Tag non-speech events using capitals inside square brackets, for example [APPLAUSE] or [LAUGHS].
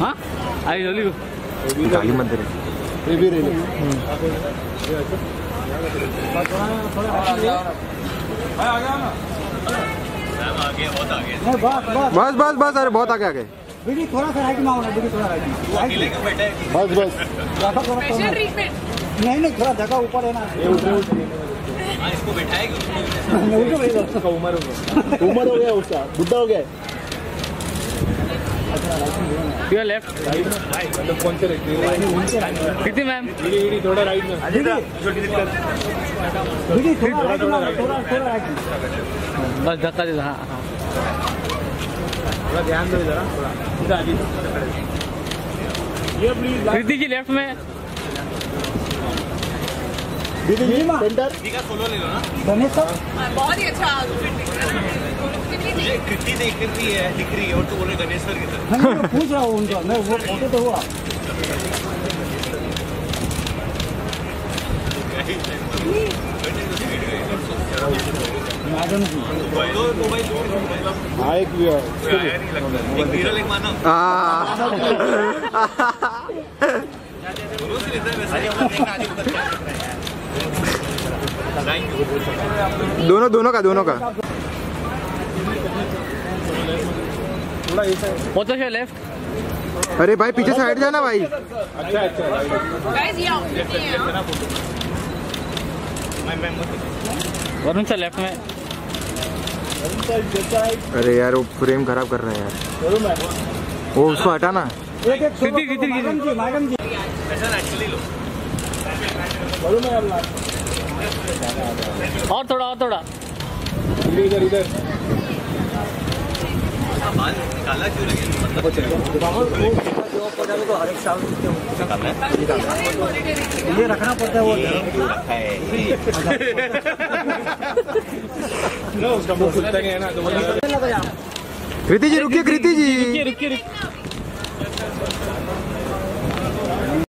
हाँ? आई जल्दी काली मंदिर है। ये भी रेली बस बस बस अरे बहुत आगे आ गए बीडी थोड़ा सा राइट में आओ ना थोड़ा राइट में। बस बस। है। नहीं नहीं थोड़ा जगह ऊपर है ना। दो। [LAUGHS] उम्र हो गया। उसका। बुढ़ा हो गया। है। योर लेफ़्ट मतलब कौन से कितनी मैम थोड़ा राइट में बीडी थोड़ा राइट में थोड़ा थोड़ा राइट में बस धक्का दे हाँ हाँ। थोड़ा ध्यान दो जरा थोड़ा आगे ये प्लीज़ कृति जी लेफ़्ट में। दीदी जी सेंटर सोलो ले गणेश सर? बहुत ही अच्छा आउटफिट है। मुझे कृति दिख रही है दिख रही है और तू बोल रहे गणेश सर की तरह मैं पूछ रहा हूँ उनका मैं वो फ़ोटो तो हुआ। हाँ एक भी है। दोनों दोनों का दोनों का। पहुंचो से लेफ़्ट अरे भाई पीछे साइड जाना भाई। अच्छा अच्छा मैं वरुण सर लेफ़्ट में। अरे यार वो फ्रेम खराब कर रहा है यार। वो उसको हटाना। और थोड़ा और थोड़ा। इधर इधर इधर बाल काला क्यों लगे मतलब ये रखना पड़ता है वो। ना [LAUGHS] उसका मुँह खुलता नहीं है ना तो कृति जी रुकिए कृति जी।